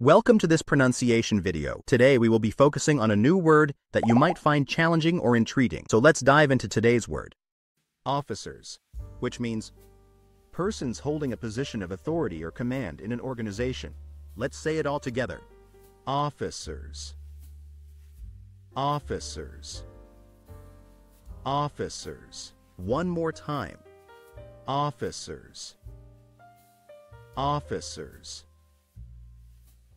Welcome to this pronunciation video. Today we will be focusing on a new word that you might find challenging or intriguing. So let's dive into today's word. Officers, which means persons holding a position of authority or command in an organization. Let's say it all together. Officers. Officers. Officers. One more time. Officers. Officers.